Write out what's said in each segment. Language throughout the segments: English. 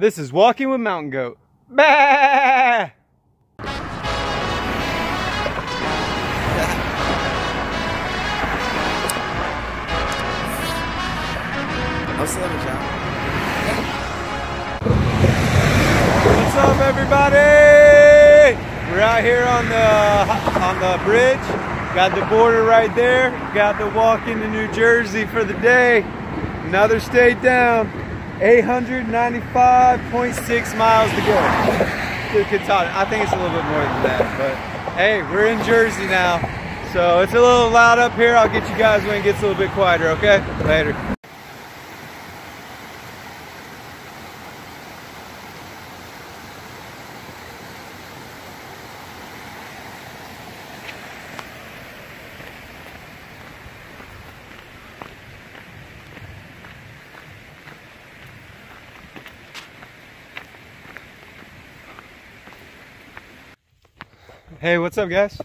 This is Walking with Mountain Goat. Bah! What's up, everybody? We're out here on the on the bridge. Got the border right there. Got to walk into New Jersey for the day. Another state down. 895.6 miles to go. To Katahdin. I think it's a little bit more than that, but hey, we're in Jersey now. So it's a little loud up here. I'll get you guys when it gets a little bit quieter, okay? Later. Hey, what's up, guys?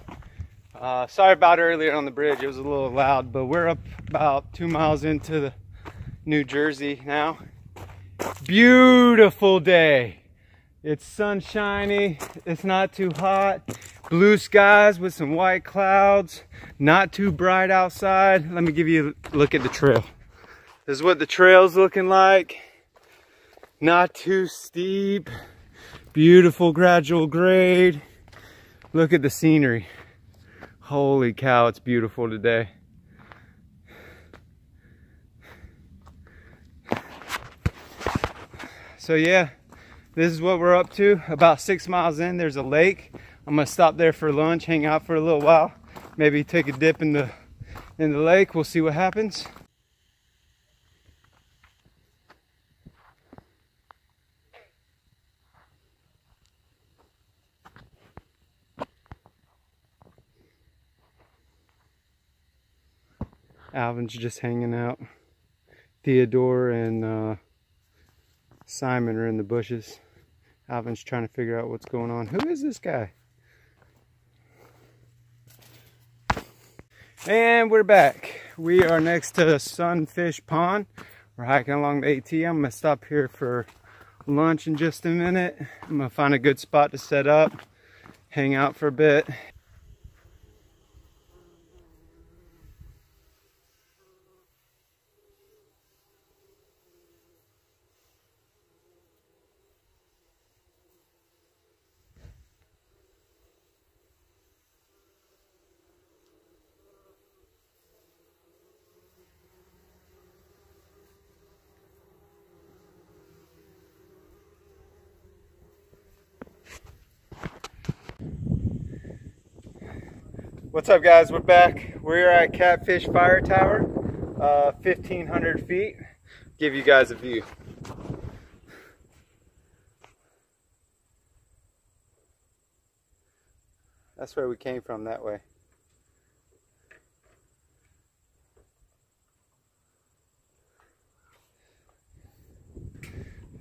Uh, sorry about earlier on the bridge. It was a little loud, but we're up about two miles into the New Jersey now. Beautiful day. It's sunshiny. It's not too hot. Blue skies with some white clouds. Not too bright outside. Let me give you a look at the trail. This is what the trail's looking like. Not too steep. Beautiful gradual grade. Look at the scenery. Holy cow, it's beautiful today. So yeah, this is what we're up to. About six miles in, there's a lake. I'm gonna stop there for lunch, hang out for a little while, maybe take a dip in the in the lake. We'll see what happens. Alvin's just hanging out. Theodore and uh, Simon are in the bushes. Alvin's trying to figure out what's going on. Who is this guy? And we're back. We are next to Sunfish Pond. We're hiking along the AT. I'm gonna stop here for lunch in just a minute. I'm gonna find a good spot to set up, hang out for a bit, What's up guys, we're back. We're at Catfish Fire Tower, uh, 1500 feet. Give you guys a view. That's where we came from that way.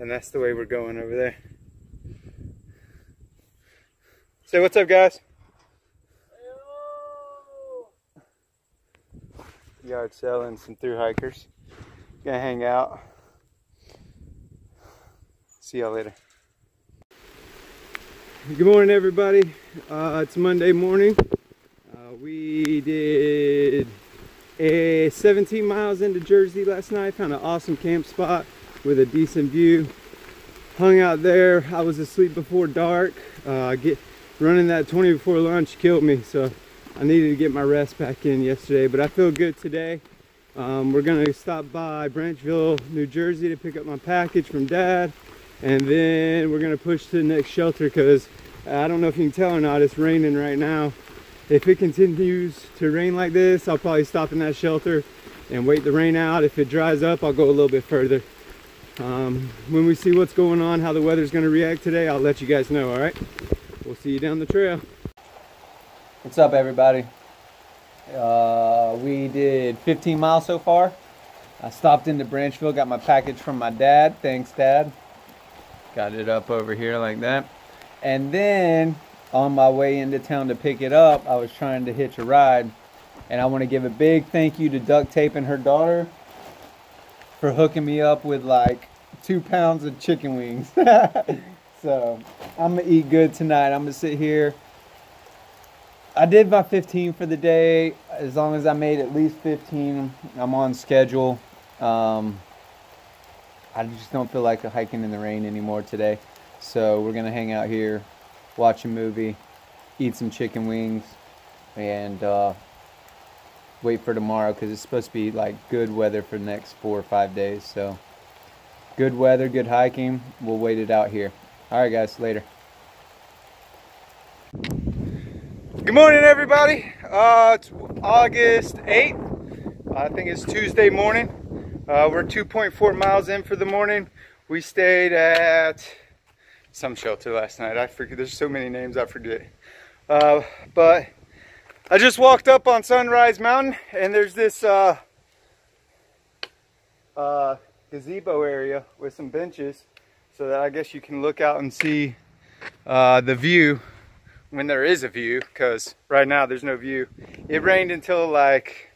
And that's the way we're going over there. Say what's up guys. Yard sale and some through hikers. Gonna hang out. See y'all later. Good morning, everybody. Uh, it's Monday morning. Uh, we did a 17 miles into Jersey last night. Found an awesome camp spot with a decent view. Hung out there. I was asleep before dark. Uh, get running that 20 before lunch killed me. So I needed to get my rest back in yesterday, but I feel good today. Um, we're gonna stop by Branchville, New Jersey to pick up my package from dad. And then we're gonna push to the next shelter because I don't know if you can tell or not, it's raining right now. If it continues to rain like this, I'll probably stop in that shelter and wait the rain out. If it dries up, I'll go a little bit further. Um, when we see what's going on, how the weather's gonna react today, I'll let you guys know, all right? We'll see you down the trail. What's up, everybody? Uh, we did 15 miles so far. I stopped into Branchville, got my package from my dad. Thanks, Dad. Got it up over here like that. And then on my way into town to pick it up, I was trying to hitch a ride. And I want to give a big thank you to Duct Tape and her daughter for hooking me up with like two pounds of chicken wings. so I'm gonna eat good tonight. I'm gonna sit here. I did my 15 for the day. As long as I made at least 15, I'm on schedule. Um, I just don't feel like hiking in the rain anymore today. So we're gonna hang out here, watch a movie, eat some chicken wings, and uh, wait for tomorrow because it's supposed to be like good weather for the next four or five days. So good weather, good hiking. We'll wait it out here. All right, guys, later. Good morning, everybody. Uh, it's August 8th. I think it's Tuesday morning. Uh, we're 2.4 miles in for the morning. We stayed at some shelter last night. I forget, there's so many names I forget. Uh, but I just walked up on Sunrise Mountain and there's this uh, uh, gazebo area with some benches so that I guess you can look out and see uh, the view when there is a view because right now there's no view. It rained until like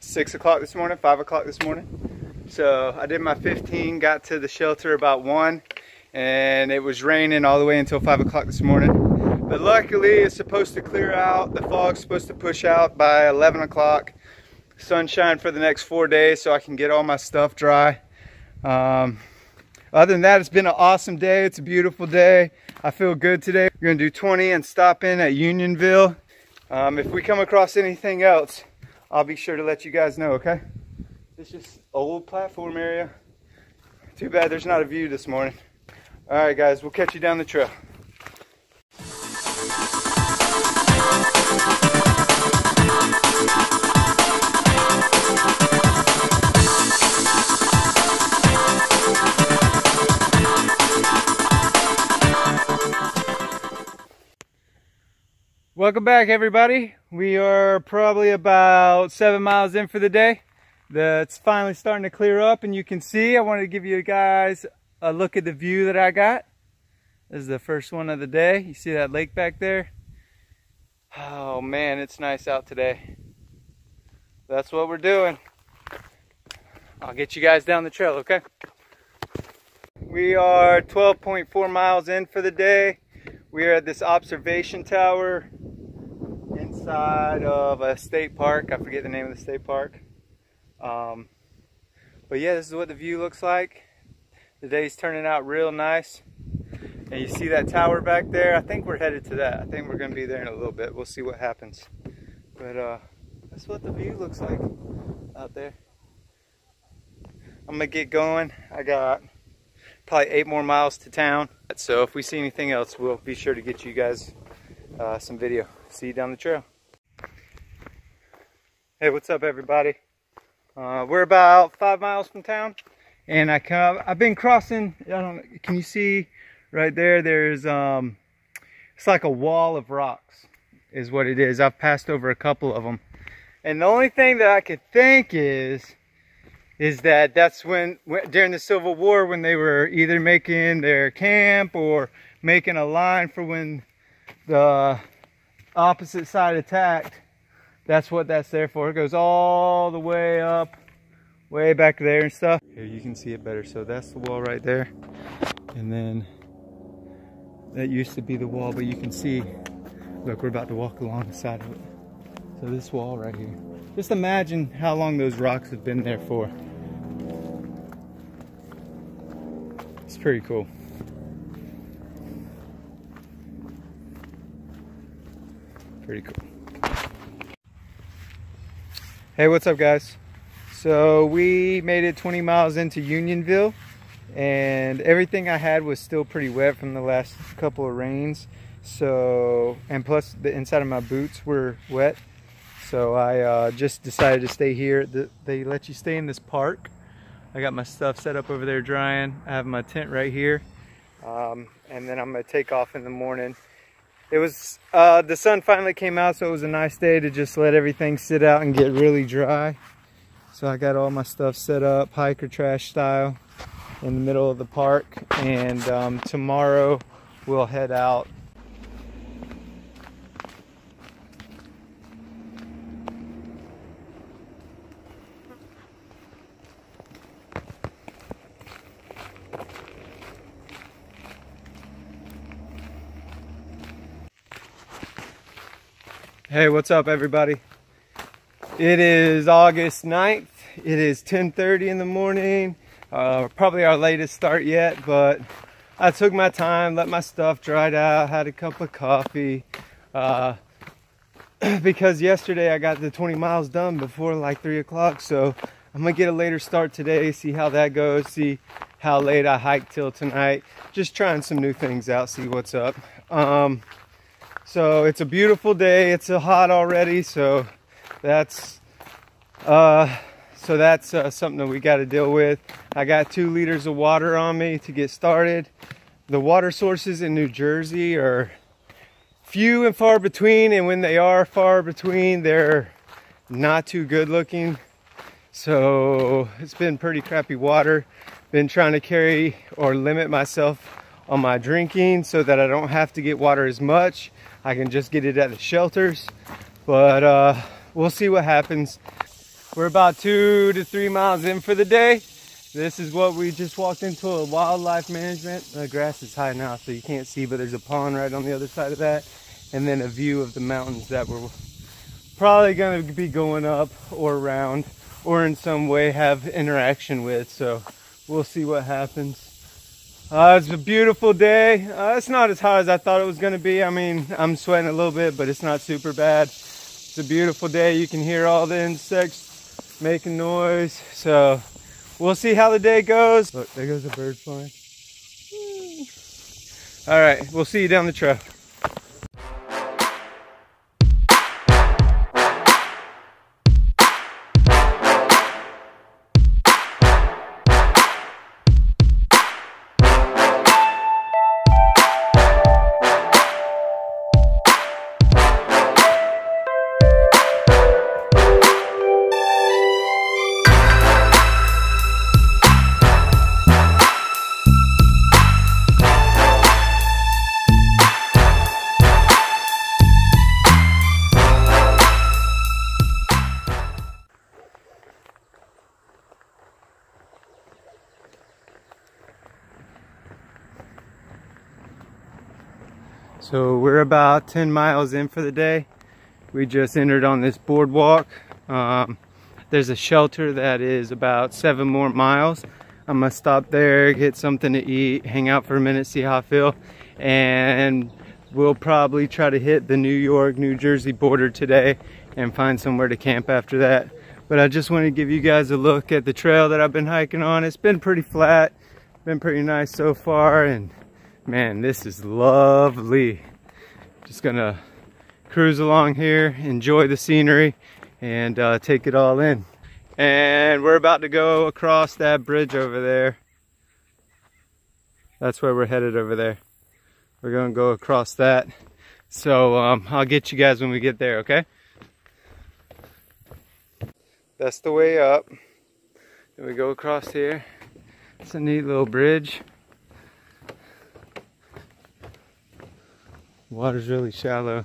six o'clock this morning, five o'clock this morning. So I did my 15, got to the shelter about one and it was raining all the way until five o'clock this morning. But luckily it's supposed to clear out. The fog's supposed to push out by 11 o'clock. Sunshine for the next four days so I can get all my stuff dry. Um, other than that, it's been an awesome day. It's a beautiful day. I feel good today. We're gonna do 20 and stop in at Unionville. Um, if we come across anything else, I'll be sure to let you guys know, okay? It's just old platform area. Too bad there's not a view this morning. All right, guys, we'll catch you down the trail. Welcome back everybody. We are probably about seven miles in for the day. That's finally starting to clear up and you can see, I wanted to give you guys a look at the view that I got. This is the first one of the day. You see that lake back there? Oh man, it's nice out today. That's what we're doing. I'll get you guys down the trail, okay? We are 12.4 miles in for the day. We are at this observation tower inside of a state park. I forget the name of the state park. Um, but yeah, this is what the view looks like. The day's turning out real nice. And you see that tower back there? I think we're headed to that. I think we're gonna be there in a little bit. We'll see what happens. But uh, that's what the view looks like out there. I'm gonna get going. I got probably eight more miles to town. So if we see anything else, we'll be sure to get you guys uh, some video. See you down the trail. Hey, what's up everybody? Uh, we're about five miles from town and I come, I've been crossing, I don't can you see right there? There's, um, it's like a wall of rocks is what it is. I've passed over a couple of them. And the only thing that I could think is, is that that's when, during the Civil War, when they were either making their camp or making a line for when the opposite side attacked. That's what that's there for. It goes all the way up, way back there and stuff. Here you can see it better. So that's the wall right there. And then that used to be the wall, but you can see, look, we're about to walk along the side of it. So this wall right here. Just imagine how long those rocks have been there for. It's pretty cool. Pretty cool. Hey, what's up guys? So we made it 20 miles into Unionville and everything I had was still pretty wet from the last couple of rains. So, and plus the inside of my boots were wet. So I uh, just decided to stay here. they let you stay in this park. I got my stuff set up over there drying. I have my tent right here. Um, and then I'm gonna take off in the morning it was uh, the sun finally came out so it was a nice day to just let everything sit out and get really dry. So I got all my stuff set up hiker trash style in the middle of the park. And um, tomorrow we'll head out Hey, what's up everybody? It is August 9th. It is 10.30 in the morning. Uh, probably our latest start yet, but I took my time, let my stuff dry out, had a cup of coffee. Uh, because yesterday I got the 20 miles done before like 3 o'clock, so I'm gonna get a later start today, see how that goes, see how late I hike till tonight. Just trying some new things out, see what's up. Um, so it's a beautiful day. It's hot already, so that's uh, so that's uh, something that we got to deal with. I got two liters of water on me to get started. The water sources in New Jersey are few and far between, and when they are far between, they're not too good looking. So it's been pretty crappy water. Been trying to carry or limit myself on my drinking so that I don't have to get water as much. I can just get it at the shelters. But uh, we'll see what happens. We're about two to three miles in for the day. This is what we just walked into a wildlife management. The grass is high now, so you can't see, but there's a pond right on the other side of that. And then a view of the mountains that we're probably gonna be going up or around or in some way have interaction with. So we'll see what happens. Uh, it's a beautiful day. Uh, it's not as hot as I thought it was going to be. I mean, I'm sweating a little bit, but it's not super bad. It's a beautiful day. You can hear all the insects making noise. So we'll see how the day goes. Look, there goes a bird flying. All right, we'll see you down the trail. So we're about 10 miles in for the day. We just entered on this boardwalk. Um, there's a shelter that is about seven more miles. I'm gonna stop there, get something to eat, hang out for a minute, see how I feel. And we'll probably try to hit the New York, New Jersey border today and find somewhere to camp after that. But I just want to give you guys a look at the trail that I've been hiking on. It's been pretty flat, been pretty nice so far. And man, this is lovely. Just gonna cruise along here, enjoy the scenery, and uh, take it all in. And we're about to go across that bridge over there. That's where we're headed over there. We're gonna go across that. So um, I'll get you guys when we get there, okay? That's the way up. Then we go across here. It's a neat little bridge. Water's really shallow.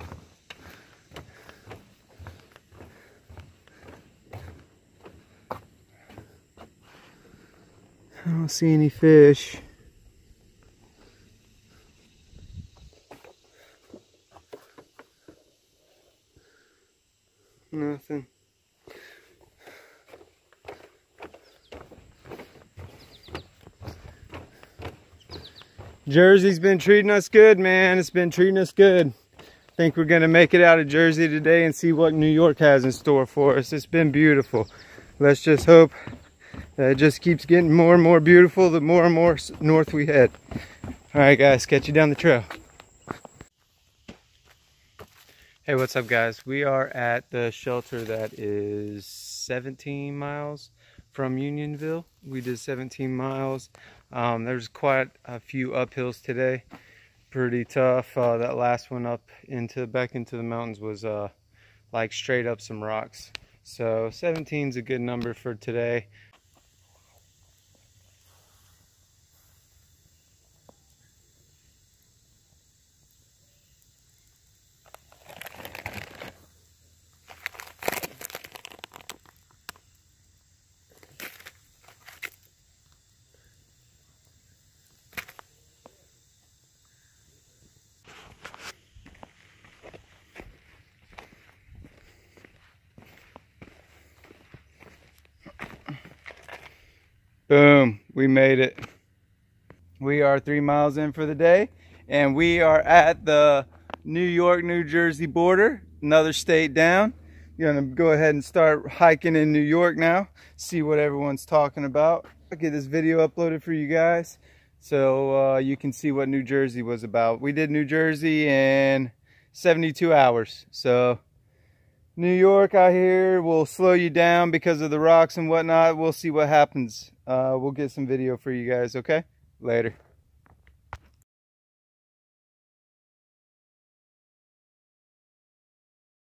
I don't see any fish. Nothing. Jersey's been treating us good, man. It's been treating us good. I think we're gonna make it out of Jersey today and see what New York has in store for us. It's been beautiful. Let's just hope that it just keeps getting more and more beautiful the more and more north we head. All right, guys, catch you down the trail. Hey, what's up, guys? We are at the shelter that is 17 miles from Unionville. We did 17 miles. Um, there's quite a few uphills today. Pretty tough. Uh, that last one up into back into the mountains was uh, like straight up some rocks. So 17 is a good number for today. Boom, we made it. We are three miles in for the day and we are at the New York, New Jersey border, another state down. You're gonna go ahead and start hiking in New York now, see what everyone's talking about. I'll get this video uploaded for you guys so uh, you can see what New Jersey was about. We did New Jersey in 72 hours. So New York I hear, will slow you down because of the rocks and whatnot. We'll see what happens. Uh, we'll get some video for you guys, okay? Later.